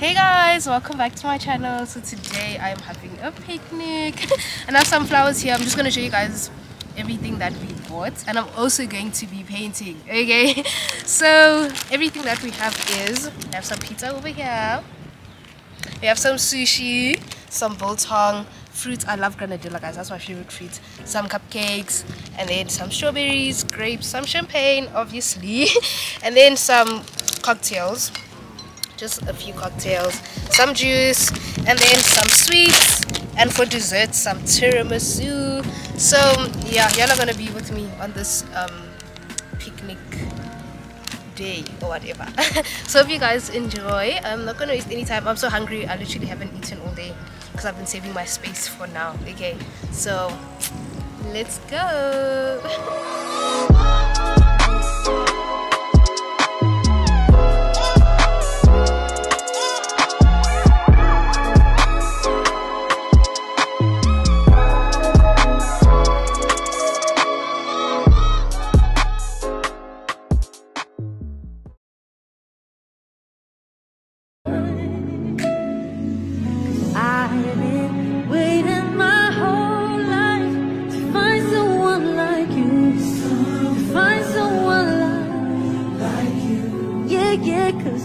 Hey guys, welcome back to my channel. So today I'm having a picnic and I have some flowers here. I'm just gonna show you guys everything that we bought and I'm also going to be painting. Okay, so everything that we have is we have some pizza over here. We have some sushi, some biltong, fruits. I love granadilla, guys. That's my favorite fruit. Some cupcakes, and then some strawberries, grapes, some champagne, obviously, and then some cocktails. Just a few cocktails, some juice, and then some sweets. And for dessert, some tiramisu. So yeah, y'all are gonna be with me on this um, picnic day or whatever so if you guys enjoy i'm not gonna waste any time i'm so hungry i literally haven't eaten all day because i've been saving my space for now okay so let's go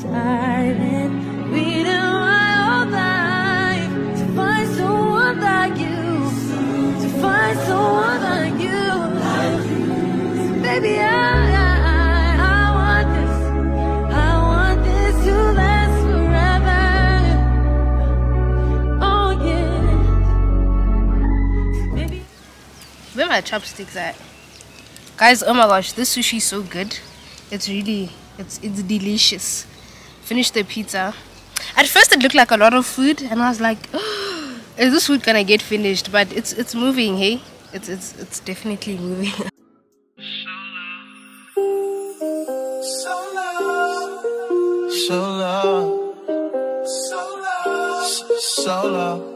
been waiting my whole life to find someone like you. To find someone like you. Forever. Oh where my chopsticks at guys oh my gosh this sushi is so good it's really it's it's delicious finished the pizza. At first it looked like a lot of food and i was like is this food gonna get finished? But it's it's moving hey? It's it's it's definitely moving. So so so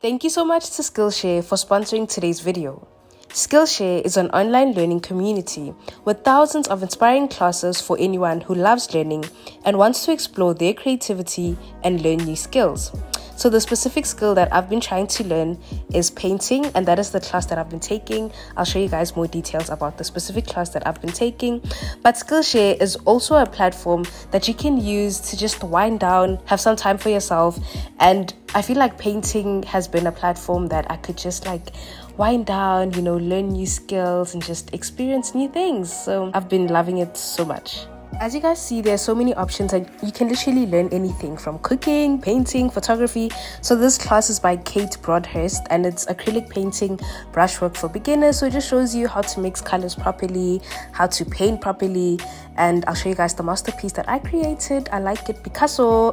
Thank you so much to Skillshare for sponsoring today's video. Skillshare is an online learning community with thousands of inspiring classes for anyone who loves learning and wants to explore their creativity and learn new skills. So, the specific skill that I've been trying to learn is painting, and that is the class that I've been taking. I'll show you guys more details about the specific class that I've been taking. But Skillshare is also a platform that you can use to just wind down, have some time for yourself, and I feel like painting has been a platform that I could just like wind down, you know, learn new skills and just experience new things. So I've been loving it so much. As you guys see, there's so many options and you can literally learn anything from cooking, painting, photography. So this class is by Kate Broadhurst and it's acrylic painting brushwork for beginners. So it just shows you how to mix colors properly, how to paint properly, and I'll show you guys the masterpiece that I created. I like it Picasso.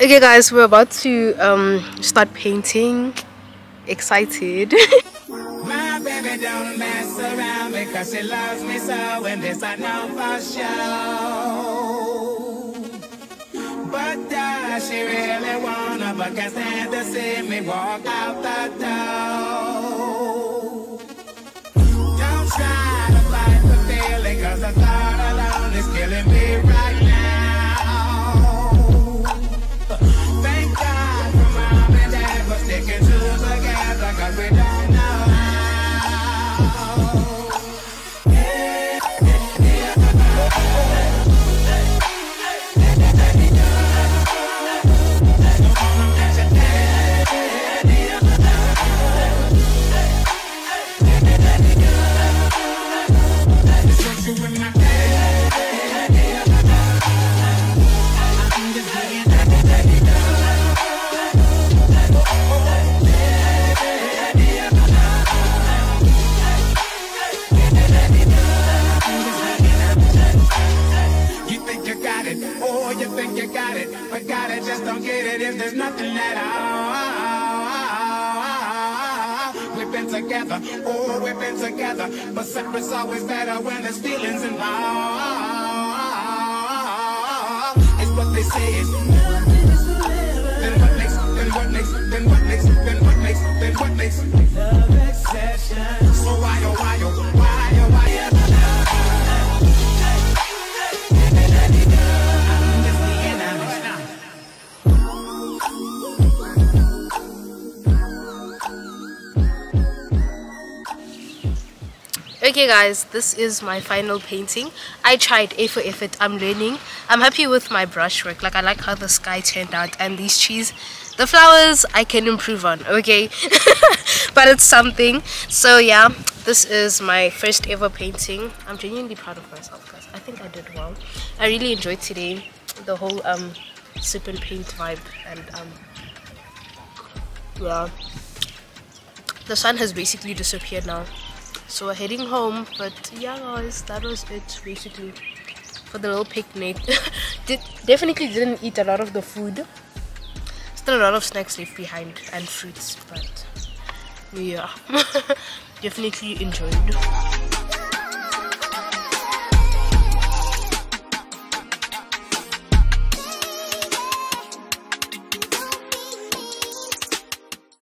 okay guys, we're about to um start painting. Excited. My baby don't mess around because she loves me so, and this I know for sure. But does she really wanna? But can't stand to see me walk out the door. Don't try to fight the feeling, cause the thought alone is killing me right Oh, you think you got it, but got it, just don't get it if there's nothing at all together. Oh, we've been together. But separate's always better when there's feelings involved. It's what they say is. Then what makes, then what makes, then what makes, then what makes, then what makes Okay guys, this is my final painting. I tried A for effort, I'm learning. I'm happy with my brushwork. Like I like how the sky turned out and these trees. The flowers I can improve on, okay? but it's something. So yeah, this is my first ever painting. I'm genuinely proud of myself guys. I think I did well. I really enjoyed today. The whole um sip and paint vibe and um yeah. The sun has basically disappeared now so we're heading home but yeah guys that was it basically for the little picnic. Did, definitely didn't eat a lot of the food. Still a lot of snacks left behind and fruits but yeah definitely enjoyed